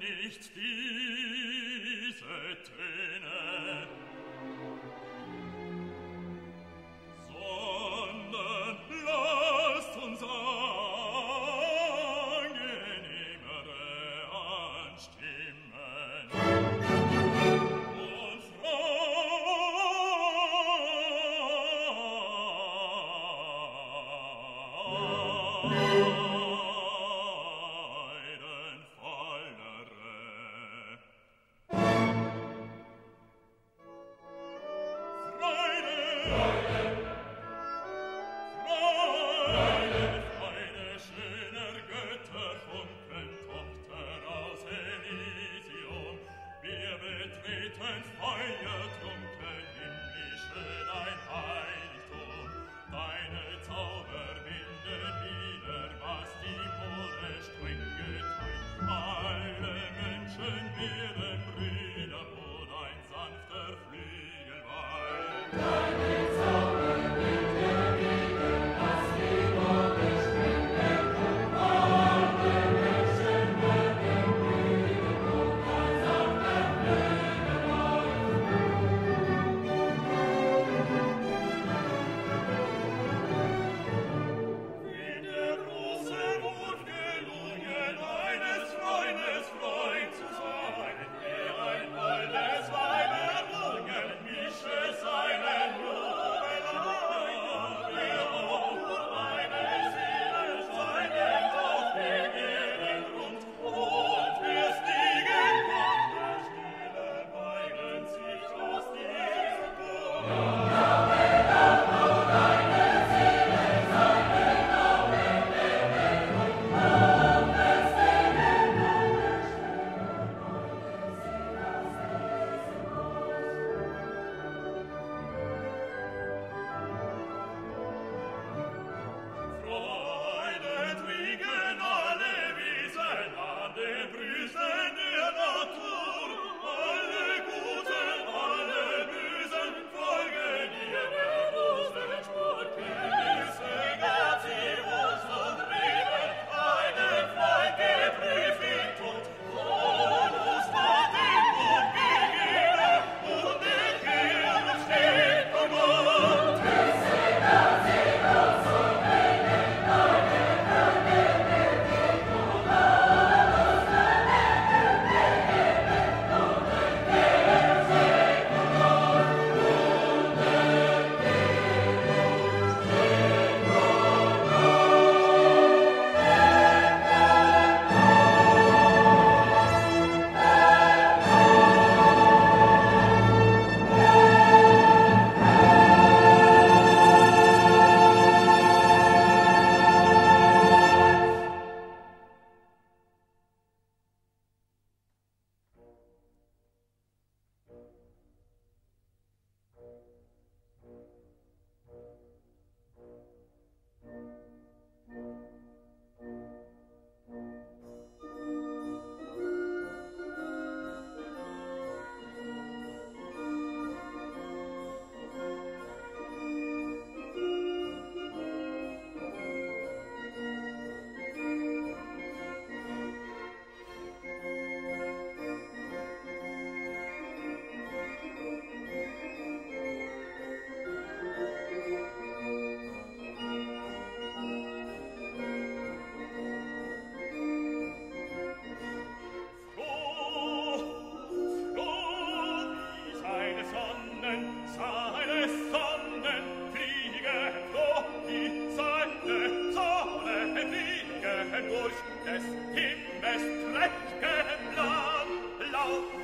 nicht diese Töne. des Himmels prächtigem Land laut